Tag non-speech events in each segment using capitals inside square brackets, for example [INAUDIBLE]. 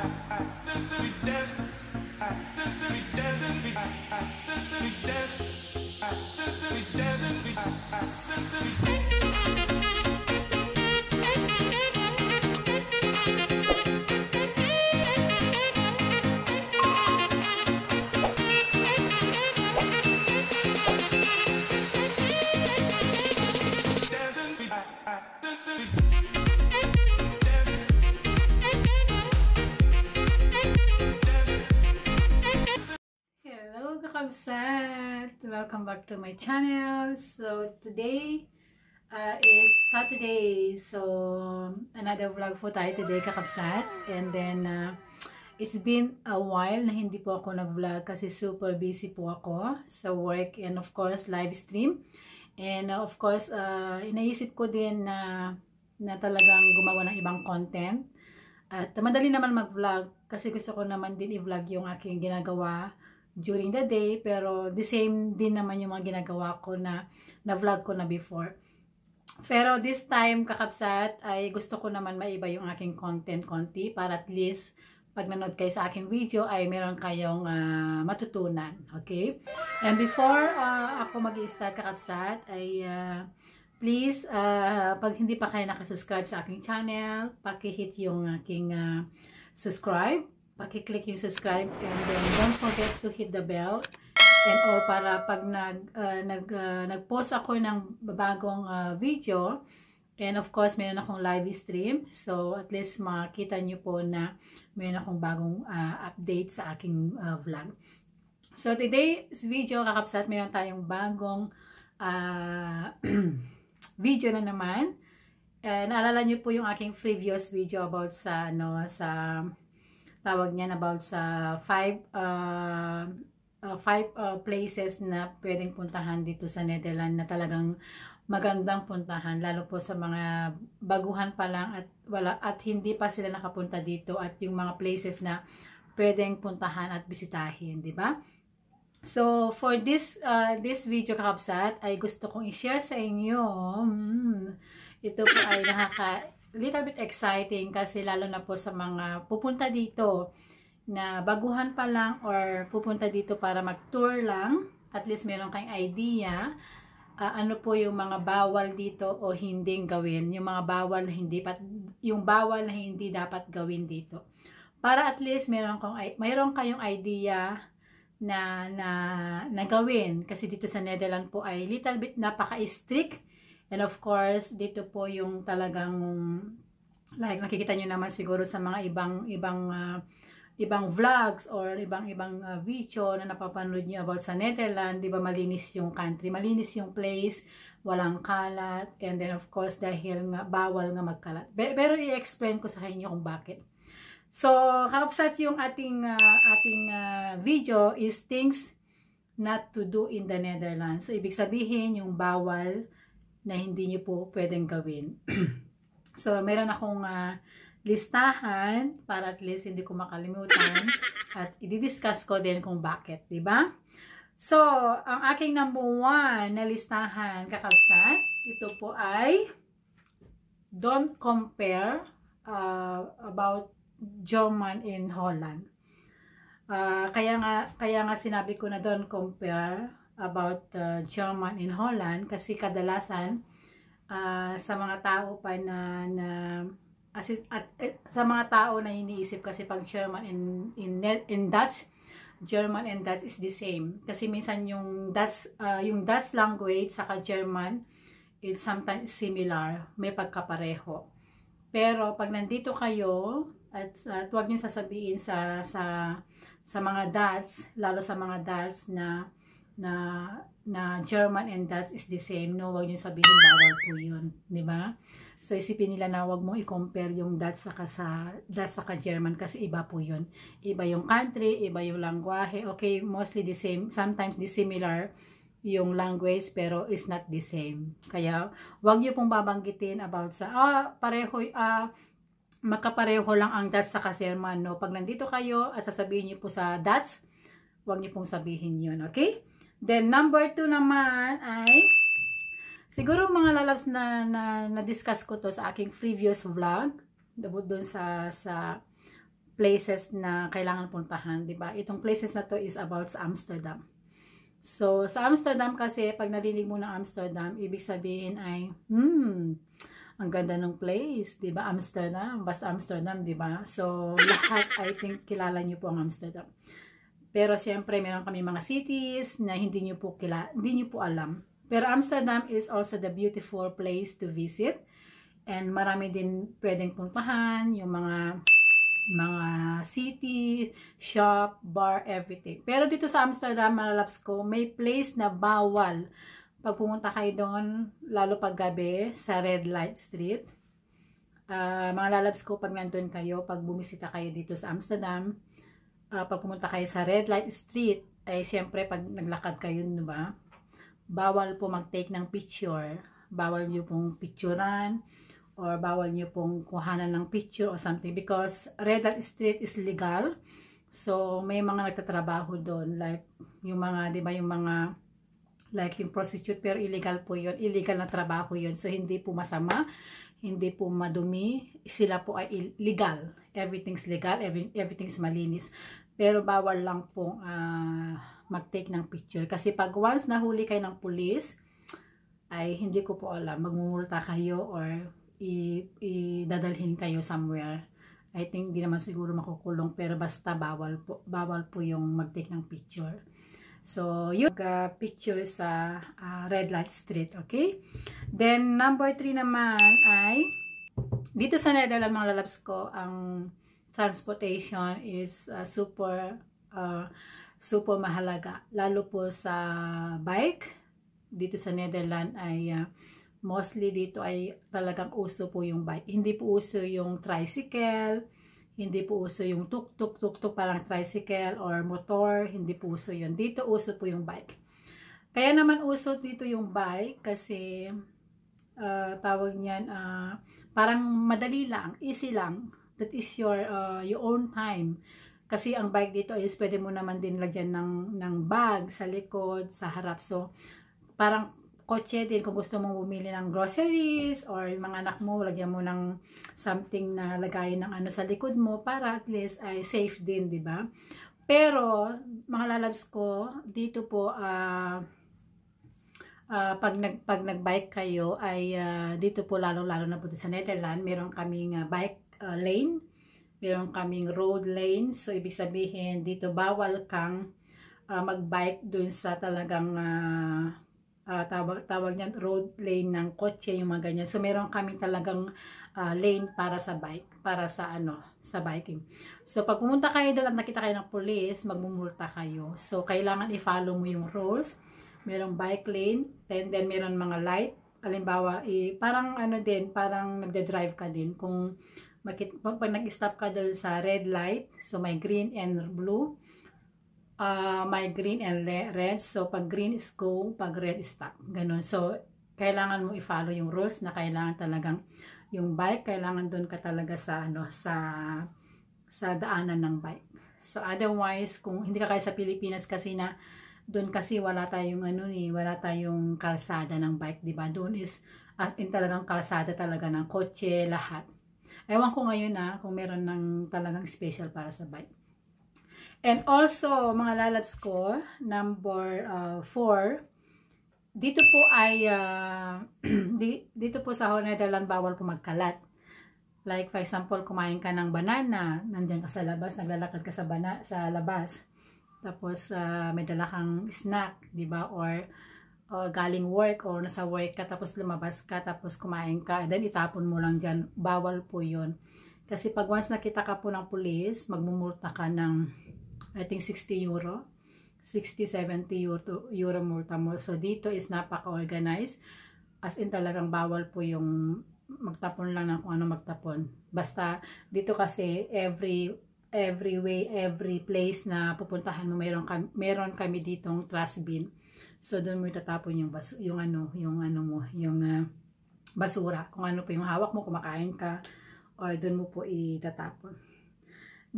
Hello kakabsat! Welcome back to my channel. So today uh, is Saturday. So another vlog po tayo today kakabsat. And then uh, it's been a while na hindi po ako nag-vlog kasi super busy po ako sa work and of course live stream. And uh, of course uh, inaisip ko din na na talagang gumawa ng ibang content. At madali naman mag-vlog kasi gusto ko naman din i-vlog yung aking ginagawa during the day pero the same din naman yung mga ginagawa ko na na-vlog ko na before. Pero this time kakapsat ay gusto ko naman maiba yung aking content konti para at least pag nanood kayo sa aking video ay meron kayong uh, matutunan. Okay? And before uh, ako mag-i-start kakapsat ay uh, please, uh, pag hindi pa kayo nakasubscribe sa aking channel, paki-hit yung aking uh, subscribe, paki-click yung subscribe, and then don't forget to hit the bell, and all para pag nag, uh, nag, uh, nag-post ako ng bagong uh, video, and of course, meron akong live stream, so at least makita nyo po na meron akong bagong uh, update sa aking uh, vlog. So today's video, kakapsat, meron tayong bagong uh, [CLEARS THROAT] video na naman. Uh, naalala niyo po yung aking previous video about sa ano sa tawag niyan about sa five uh, uh, five uh, places na pwedeng puntahan dito sa Netherlands na talagang magandang puntahan lalo po sa mga baguhan pa lang at wala at hindi pa sila nakapunta dito at yung mga places na pwedeng puntahan at bisitahin, di ba? So, for this uh, this video kakabsat, ay gusto kong i-share sa inyo. Hmm, ito po ay nakaka little bit exciting kasi lalo na po sa mga pupunta dito na baguhan pa lang or pupunta dito para mag-tour lang. At least meron kayong idea uh, ano po yung mga bawal dito o hindi gawin. Yung mga bawal na hindi pat, yung bawal na hindi dapat gawin dito. Para at least meron kong mayroon kayong idea na, na, na gawin. Kasi dito sa Netherlands po ay little bit napaka-strict. And of course, dito po yung talagang, like makikita nyo naman siguro sa mga ibang, ibang, uh, ibang vlogs or ibang-ibang uh, video na napapanood nyo about sa Netherlands, di ba malinis yung country, malinis yung place, walang kalat, and then of course dahil nga bawal nga magkalat. Pero i-explain ko sa inyo kung bakit. So, kakapsat yung ating uh, ating uh, video is things not to do in the Netherlands. So, ibig sabihin yung bawal na hindi niyo po pwedeng gawin. [CLEARS THROAT] so, meron akong uh, listahan para at least hindi ko makalimutan [LAUGHS] at i-discuss ko din kung bakit, di ba? So, ang aking number one na listahan, kakapsat, ito po ay don't compare uh, about German in Holland. Uh, kaya nga kaya nga sinabi ko na don't compare about uh, German in Holland kasi kadalasan uh, sa mga tao pa na, na as at, at, sa mga tao na iniisip kasi pag German in in in Dutch German and Dutch is the same. Kasi minsan yung Dutch uh, yung Dutch language saka German is sometimes similar may pagkapareho. Pero pag nandito kayo at, at huwag niyo sasabihin sa sa sa mga Dutch, lalo sa mga Dutch na na na German and Dutch is the same. No, wag niyo sabihin bawal po 'yun, 'di ba? So isipin nila na wag mo i-compare yung Dutch saka sa Dutch saka German kasi iba po 'yun. Iba yung country, iba yung langwahe. Okay, mostly the same, sometimes the similar yung language pero is not the same. Kaya wag niyo pong babanggitin about sa ah pareho ah magkapareho lang ang Dutch sa German, no? Pag nandito kayo at sasabihin niyo po sa Dutch, huwag niyo pong sabihin yun, okay? Then, number two naman ay, siguro mga lalabs na, na, na-discuss ko to sa aking previous vlog, doon sa, sa places na kailangan puntahan, 'di ba? Itong places na to is about sa Amsterdam. So, sa Amsterdam kasi, pag narinig mo ng Amsterdam, ibig sabihin ay, hmm, ang ganda ng place, 'di ba? Amsterdam, basta Amsterdam, 'di ba? So, lahat I think kilala niyo po ang Amsterdam. Pero siyempre, meron kami mga cities na hindi niyo po kilala, hindi niyo po alam. Pero Amsterdam is also the beautiful place to visit. And marami din pwedeng puntahan, yung mga mga city, shop, bar, everything. Pero dito sa Amsterdam, malalabs ko, may place na bawal pag pumunta kayo doon, lalo pag gabi, sa Red Light Street. Uh, mga lalabs ko pag nandun kayo, pag bumisita kayo dito sa Amsterdam, uh, pag pumunta kayo sa Red Light Street, ay siyempre pag naglakad kayo, ba? Bawal po mag-take ng picture. Bawal nyo pong picturean or bawal nyo pong kuhanan ng picture or something because Red Light Street is legal. So, may mga nagtatrabaho doon like yung mga, di ba, yung mga like yung prostitute pero illegal po yun. Illegal na trabaho yun. So, hindi po masama, hindi po madumi. Sila po ay legal. Everything's legal, every, everything's malinis. Pero bawal lang pong uh, mag-take ng picture. Kasi pag once nahuli kayo ng police, ay hindi ko po alam, magmumulta kayo or idadalhin kayo somewhere. I think hindi naman siguro makukulong pero basta bawal po, bawal po yung mag-take ng picture. So, yung uh, picture sa uh, Red Light Street, okay? Then, number 3 naman ay, dito sa Netherlands, mga lalabs ko, ang transportation is uh, super, uh, super mahalaga. Lalo po sa bike, dito sa Netherlands ay uh, mostly dito ay talagang uso po yung bike. Hindi po uso yung tricycle, hindi po uso yung tuk-tuk, tuk-tuk parang tricycle or motor, hindi po uso yun. Dito uso po yung bike. Kaya naman uso dito yung bike kasi uh, tawag niyan, uh, parang madali lang, easy lang. That is your, uh, your own time. Kasi ang bike dito is pwede mo naman din lagyan ng, ng bag sa likod, sa harap. So, parang kotse din kung gusto mong bumili ng groceries or yung mga anak mo, lagyan mo ng something na lagayin ng ano sa likod mo para at least ay safe din, di ba? Pero, mga lalabs ko, dito po, uh, uh, pag, nag, pag nag-bike kayo, ay uh, dito po lalo-lalo na po sa Netherlands, meron kaming uh, bike uh, lane, meron kaming road lane, so ibig sabihin, dito bawal kang uh, mag-bike dun sa talagang uh, uh, tawag, tawag niyan road lane ng kotse, yung mga ganyan. So, meron kami talagang uh, lane para sa bike, para sa ano, sa biking. So, pag pumunta kayo doon at nakita kayo ng police, magmumulta kayo. So, kailangan i-follow mo yung rules. Merong bike lane, then, then meron mga light. Alimbawa, eh, parang ano din, parang nagde-drive ka din. Kung pag, pag nag-stop ka doon sa red light, so may green and blue, uh, may green and red. So, pag green is go, pag red is stop. Ganun. So, kailangan mo i-follow yung rules na kailangan talagang yung bike, kailangan doon ka talaga sa, ano, sa, sa daanan ng bike. So, otherwise, kung hindi ka kaya sa Pilipinas kasi na doon kasi wala tayong ano ni, wala tayong kalsada ng bike, 'di ba? Doon is as in talagang kalsada talaga ng kotse, lahat. Ewan ko ngayon na kung meron ng talagang special para sa bike. And also, mga lalabs ko, number 4, uh, dito po ay, uh, [CLEARS THROAT] di, dito po sa Netherlands, bawal po magkalat. Like, for example, kumain ka ng banana, nandiyan ka sa labas, naglalakad ka sa, bana, sa labas. Tapos, uh, may dala kang snack, di ba? Or, or galing work, or nasa work ka, tapos lumabas ka, tapos kumain ka, then itapon mo lang dyan. Bawal po yun. Kasi pag once nakita ka po ng police, magmumulta ka ng I think 60 euro. 60-70 euro, euro multa mo. So, dito is napaka-organized. As in talagang bawal po yung magtapon lang ng kung ano magtapon. Basta dito kasi every every way, every place na pupuntahan mo, meron kami, meron kami ditong trash bin. So doon mo itatapon yung bas, yung ano, yung ano mo, yung uh, basura. Kung ano po yung hawak mo, kumakain ka or doon mo po itatapon.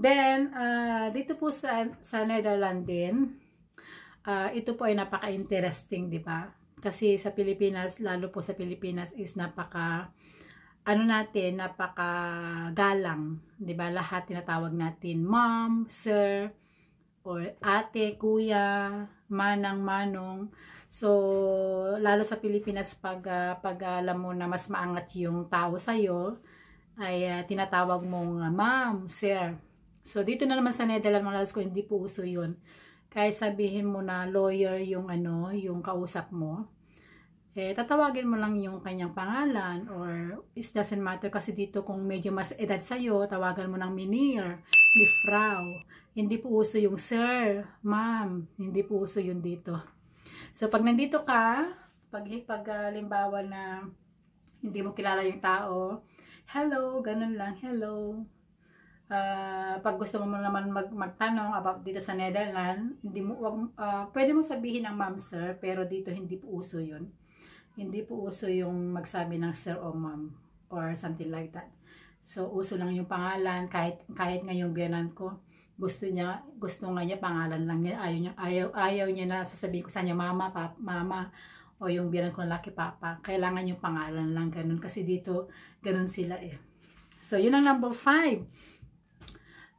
Then, uh, dito po sa, sa Netherlands din, uh, ito po ay napaka-interesting, di ba? Kasi sa Pilipinas, lalo po sa Pilipinas is napaka ano natin, napaka-galang. 'di ba Lahat tinatawag natin mom, sir, or ate, kuya, manang, manong. So, lalo sa Pilipinas, pag, uh, pag alam mo na mas maangat yung tao sa'yo, ay uh, tinatawag mong uh, ma'am, sir. So, dito na naman sa Netherlands, mga ko, hindi po uso yun. Kahit sabihin mo na lawyer yung ano, yung kausap mo, eh, tatawagin mo lang yung kanyang pangalan or it doesn't matter kasi dito kung medyo mas edad sa'yo, tawagan mo ng Minir, Mifrau. Hindi po uso yung sir, ma'am. Hindi po uso yun dito. So, pag nandito ka, pag, pag uh, limbawa na hindi mo kilala yung tao, hello, ganun lang, hello. Uh, pag gusto mo naman mag, magtanong about dito sa Netherlands, hindi mo, wag, uh, pwede mo sabihin ng ma'am sir, pero dito hindi po uso yun. Hindi po uso yung magsabi ng sir o ma'am or something like that. So, uso lang yung pangalan, kahit, kahit nga yung biyanan ko gusto niya, gusto nga niya pangalan lang niya, ayaw niya, ayaw, ayaw niya na sasabihin ko sa niya mama, papa, mama, o yung bilang ko laki papa, kailangan yung pangalan lang ganun, kasi dito, ganun sila eh. So, yun ang number five.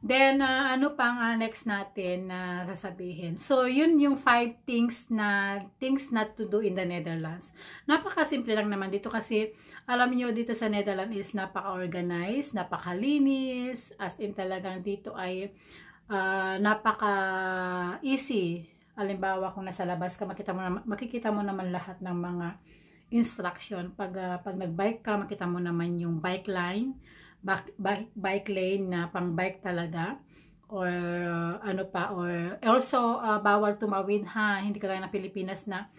Then, uh, ano pang uh, next natin na uh, sasabihin? So, yun yung five things na, things not to do in the Netherlands. Napaka-simple lang naman dito kasi, alam niyo dito sa Netherlands is napaka-organized, napakalinis, as in talagang dito ay uh, napaka-easy. Halimbawa, kung nasa labas ka, makita mo na, makikita mo naman lahat ng mga instruction. Pag, uh, pag nag-bike ka, makita mo naman yung bike line, bike, bike, lane na pang bike talaga or uh, ano pa or also uh, bawal tumawid ha hindi kagaya ng Pilipinas na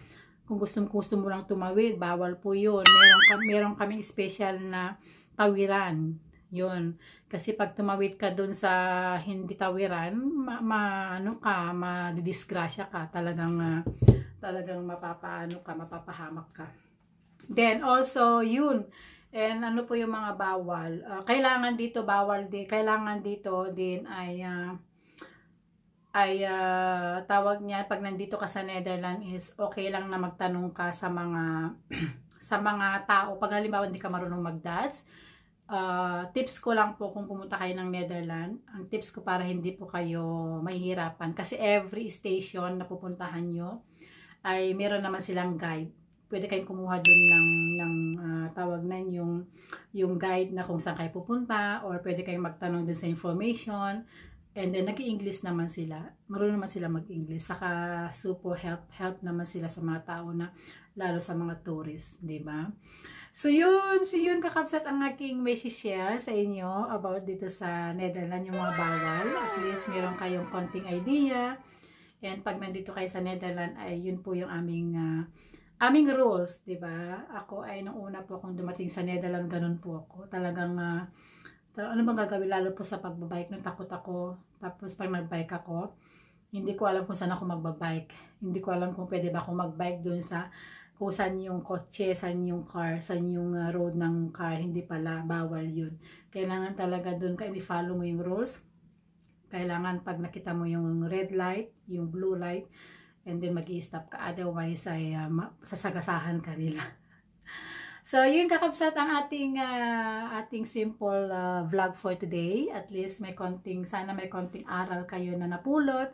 kung gusto gusto mo lang tumawid bawal po yun meron meron kaming special na tawiran yun. Kasi pag tumawid ka dun sa hindi tawiran, ma, ma ano ka, madidisgrasya ka, talagang uh, talagang mapapaano ka, mapapahamak ka. Then also, yun. And ano po yung mga bawal? Uh, kailangan dito bawal din, kailangan dito din ay uh, ay uh, tawag niya pag nandito ka sa Netherlands is okay lang na magtanong ka sa mga [CLEARS THROAT] sa mga tao pag halimbawa hindi ka marunong mag-Dutch uh, tips ko lang po kung pumunta kayo ng Netherlands, ang tips ko para hindi po kayo mahihirapan kasi every station na pupuntahan nyo ay meron naman silang guide. Pwede kayong kumuha dun ng, ng uh, tawag na yung, yung guide na kung saan kayo pupunta or pwede kayong magtanong dun sa information and then nag-English naman sila. Marunong naman sila mag-English. Saka super help help naman sila sa mga tao na lalo sa mga tourists, di ba? So yun, so yun kakapsat ang aking may share sa inyo about dito sa Netherlands yung mga bawal. At least meron kayong konting idea. And pag nandito kayo sa Netherlands ay yun po yung aming uh, aming rules, 'di ba? Ako ay nung una po akong dumating sa Netherlands, ganun po ako. Talagang uh, ano bang gagawin lalo po sa pagbabike nung takot ako. Tapos pag nagbike ako, hindi ko alam kung saan ako magbabike. Hindi ko alam kung pwede ba ako magbike doon sa kung saan yung kotse, saan yung car, saan yung uh, road ng car, hindi pala, bawal yun. Kailangan talaga doon ka, i-follow mo yung rules. Kailangan pag nakita mo yung red light, yung blue light, and then mag stop ka. Otherwise, ay uh, sasagasahan ka nila. [LAUGHS] So, yun kakabsat ang ating uh, ating simple uh, vlog for today. At least may konting, sana may konting aral kayo na napulot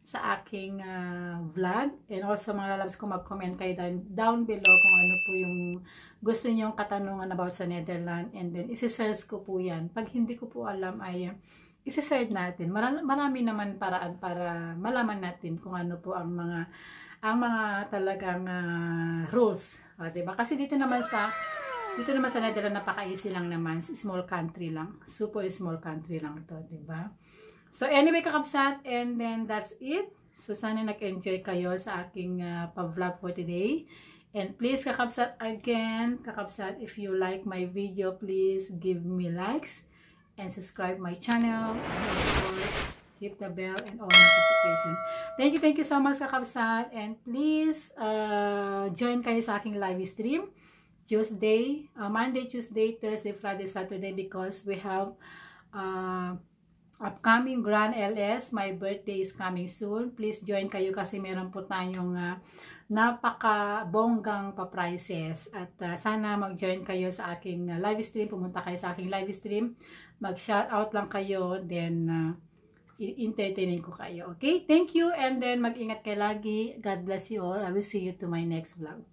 sa aking uh, vlog. And also mga lalabs ko mag-comment kayo down, down below kung ano po yung gusto nyong katanungan about sa Netherlands. And then isi-search ko po yan. Pag hindi ko po alam ay isi-search natin. Marami, marami naman paraan para malaman natin kung ano po ang mga ang mga talagang uh, rules. O, diba? Kasi dito naman sa dito naman sa Netherlands napaka-easy lang naman. Small country lang. Super small country lang to, 'di ba? So anyway, kakabsat, and then that's it. So sana nag-enjoy kayo sa aking uh, pa-vlog for today. And please, kakabsat again, kakabsat, if you like my video, please give me likes and subscribe my channel. And of course, hit the bell and all notification. Thank you, thank you so much, kakabsat. And please, uh, join kayo sa aking live stream. Tuesday, uh, Monday, Tuesday, Thursday, Friday, Saturday because we have uh, upcoming Grand LS. My birthday is coming soon. Please join kayo kasi meron po tayong uh, napaka-bonggang pa-prices. At uh, sana mag-join kayo sa aking uh, live stream. Pumunta kayo sa aking live stream. Mag-shout out lang kayo. Then, uh, entertaining ko kayo. Okay? Thank you and then mag-ingat kayo lagi. God bless you all. I will see you to my next vlog.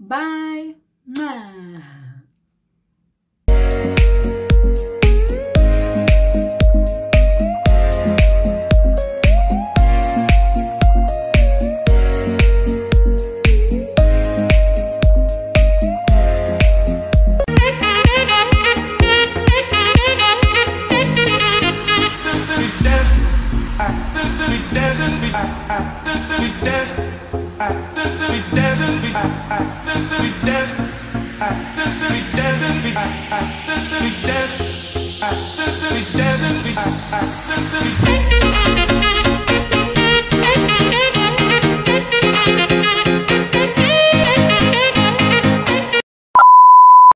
Bye! Mwah!